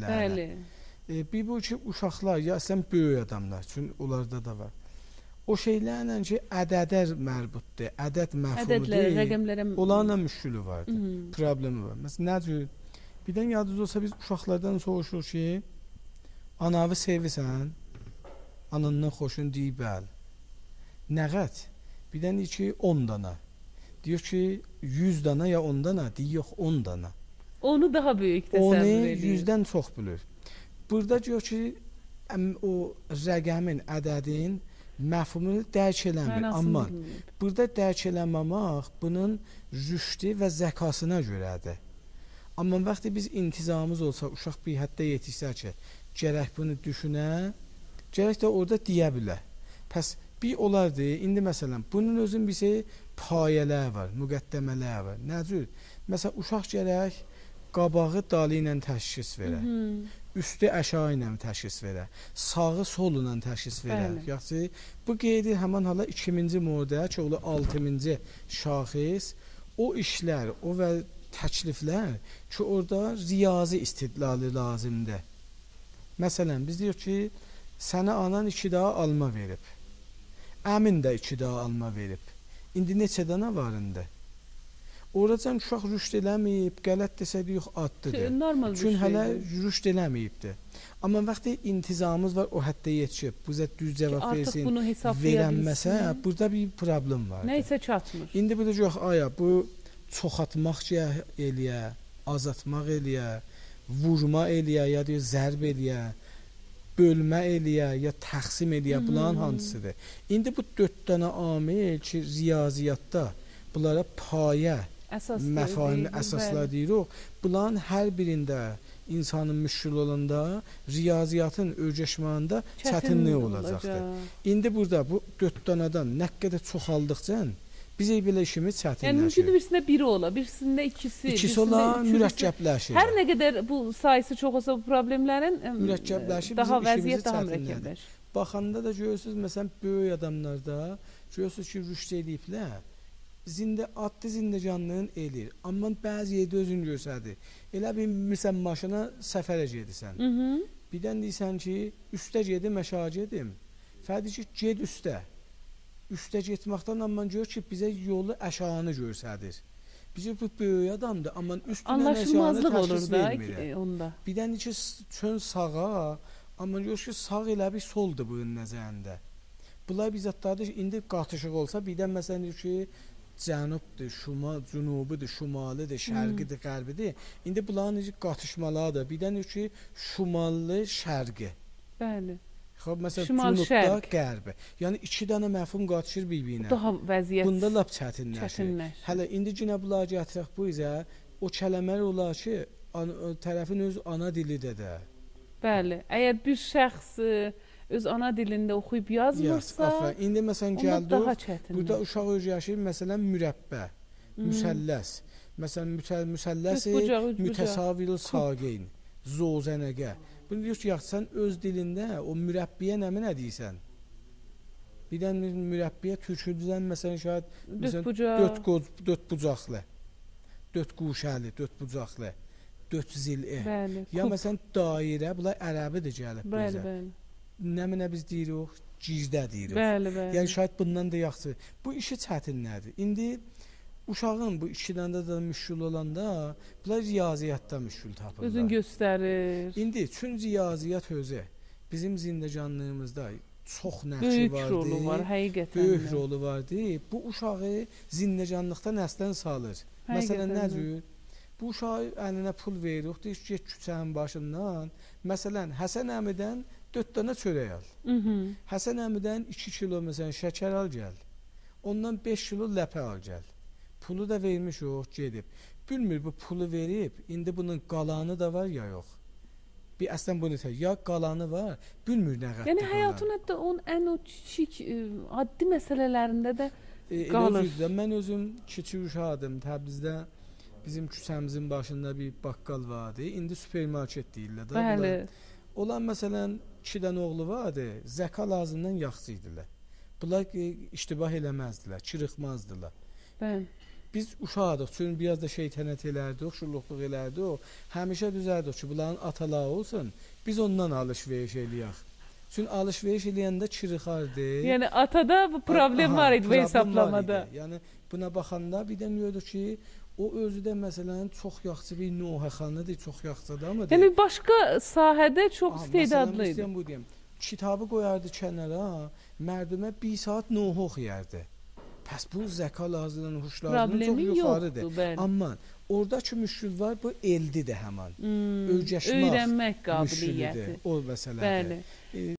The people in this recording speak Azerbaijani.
Bəli. E, bir bu ki uşaqlar ya sən böyük adamlar üçün onlarda da var. O şeylərlə ki ədədə mərbutdur. Ədəd məfhumu Ədədlərə, deyil. rəqəmlərə Onlarla müşkülü vardı. Mhm. Problemi var. Məsələn, nə cür? Birdən yadınız olsa biz uşaqlardan soruşur ki, anavı sevirsən? Anandan xoşun deyib bəl. Nə qəd? Birdən deyir ki, 10 dana. Deyir ki, 100 dana ya 10 dana? Deyir yox, 10 dana. Onu daha böyük Onu təsəvvür edir. 100-dən çox bilir. Burada deyir ki, o rəqəmin, ədədin məfhumunu dərk eləmir. Amma burada dərk eləməmək bunun rüşdi və zəkasına görədir. Amma vaxtı biz intizamımız olsa, uşaq bir həddə yetişsə ki, gərək bunu düşünə, gərək də orada deyə bilər. Pəs bir olardı, indi məsələn, bunun özün bir şey payələr var, müqəddəmələr var. Nə cür? Məsələn, uşaq gərək qabağı dalı ilə təşxis verə. Mhm. Üstü əşağı ilə təşxis verə. Sağı solu ilə təşxis verə. Bəli. Yaxşı. Bu qeydi həmin hala 2-ci model, ki, ola 6-cı şaxis o işlər, o və təkliflər ki, orada riyazi istidlalı lazımdır. Məsələn, biz deyirik ki, sənə anan 2 daha alma verib. Əmin də 2 daha alma verib. İndi neçə dənə var indi? Oracan uşaq rüşd eləməyib, qələt desək yox addıdır. Normal bir Çün hələ rüşd eləməyibdi. Amma vaxtı intizamımız var o həddə yetişib. Bu zət düz cavab versin. Verənməsə, burada bir problem var. Nəysə çatmır. İndi burada yox, aya bu çoxatmaq eləyə, azatmaq eləyə, vurma eləyə, ya da zərb eləyə, bölmə eləyə, ya təqsim eləyə, bunların hansıdır? İndi bu 4 dənə amil ki, riyaziyyatda bunlara payə məfahim deyirik. Bunların hər birində insanın müşkül olanda riyaziyyatın öyrəşməyində çətinlik olacaqdır. İndi burada bu 4 danadan nə qədər çoxaldıqca bizə belə işimiz Yəni çətinləşir. mümkün birisində biri ola, birisində ikisi, İkisi ola mürəkkəbləşir. Hər nə qədər bu sayısı çox olsa bu problemlərin em, Mürəkkəbləşib daha vəziyyət daha mürəkkəbləşir. Baxanda da görürsüz məsələn böyük adamlarda görürsüz ki, rüşd ediblər. Zində adlı zindəcanlığın eləyir. Amma bəzi yerdə özün göstərdir. Elə bir məsələn maşına səfərə gedirsən. Mhm. Birdən deyirsən ki, üstə gedim, aşağı gedim. Fərdi ki, get üstə. Üstə getməkdən amma gör ki, bizə yolu aşağını göstərir. Bizə bu böyük adamdır, amma olur təşxis da vermir. onda. Birdən ki, çön sağa, amma gör ki, sağ elə bir soldur bunun nəzərində. Bunlar bir zətlərdir. İndi qatışıq olsa, birdən məsələn ki, cənubdur, şimal, cənubudur, şimalidir, şərqidir, qərbidir. İndi bunların necə qatışmalardır. Birdən deyir ki, şimallı, şərqi. Bəli. Xoş, məsələn, cənubda qərbi. Yəni iki dənə məfhum qatışır bir-birinə. Daha vəziyyət Bunda lap çətinləşir. çətinləşir. Hələ indi yenə bunlar gətirək bu izə o kəlmələr olar ki, an, tərəfin öz ana dilidir də. Bəli. Əgər bir şəxs e, öz ana dilində oxuyub Yes, yazmırsa, afərin. İndi məsələn gəldik. Burada uşaq öyrəşir, məsələn, mürəbbə, Mhm. müsəlləs. Məsələn, bucaq. mütəsavil saqeyn, zozənəqə. Bunu deyir ki, yaxşı sən öz dilində o mürəbbiyə nə nə deyirsən? Birdən mürəbbiyə türküdən məsələn şahid Məsələn, dörd qoz, dörd bucaqlı. Dörd quşəli, dörd bucaqlı. Dörd zil'i. Bəli. Ya məsələn dairə, bunlar ərəbidir gəlib Bəli, bizə. bəli. Nə mənə biz deyirik, gicdə deyirik. Bəli, bəli. Yəni şahid bundan da yaxşı. Bu işi çətinlərdir. İndi uşağın bu ikidən də, də müşkül olanda bunlar riyaziyyatda müşkül tapırlar. Özün göstərir. İndi çün riyaziyyat özü bizim zindəcanlığımızda çox nəqşi Böyük vardı. rolu var həqiqətən. Böyük də. rolu vardı. Bu uşağı zindəcanlıqdan əslən salır. Məsələn Həqiqətən nə də. cür? Bu uşağı əlinə pul veririk, deyir ki, get küçənin başından. Məsələn, Həsən əmidən 4 dənə çörək al. Mhm. Həsən əmidən 2 kilo məsələn şəkər al gəl. Ondan 5 kilo ləpə al gəl. Pulu da vermiş o gedib. Bilmir bu pulu verib, indi bunun qalanı da var ya yox. Bir əslən bunu tə, ya qalanı var, bilmir nə qədər. Yəni həyatın hətta onun ən o kiçik e, addi məsələlərində də E, qalır. qalır. Mən özüm kiçik uşaqdım. Təbrizdə bizim küçəmizin başında bir baqqal vardı. İndi supermarket deyirlər də. bəli. Bunlar- Olan məsələn 2 dənə oğlu vardı. Zəka lazımdan yaxşı idilər. Bunlar iştibah eləməzdilər, çırıqmazdılar. Bəli. biz uşaqdıq, üçün biraz da şeytanət elərdik, şulluqluq elərdik. Həmişə düzərdik ki, bunların ataları olsun, biz ondan alış-veriş eləyək. Çünki alış-veriş eləyəndə çırıxardı. Yəni atada bu problem Aha, var idi bu hesablamada. idi. Yəni buna baxanda bir də görürdük ki, o özü də məsələn çox yaxşı bir nohəxanadır, çox yaxşı adamdır. Yəni başqa sahədə çox istedadlı məsələn, idi. istəyirəm bu deyim. Kitabı qoyardı kənara, mərdumə 1 saat nohu oxuyardı. Pəs bu zəka lazımının, huş lazımının çox yuxarıdır. yoxdur. Amma oradakı müşkül var, bu eldir də həmin. Hmm, öyrənmək qabiliyyəti. O məsələdir. Bəli. E,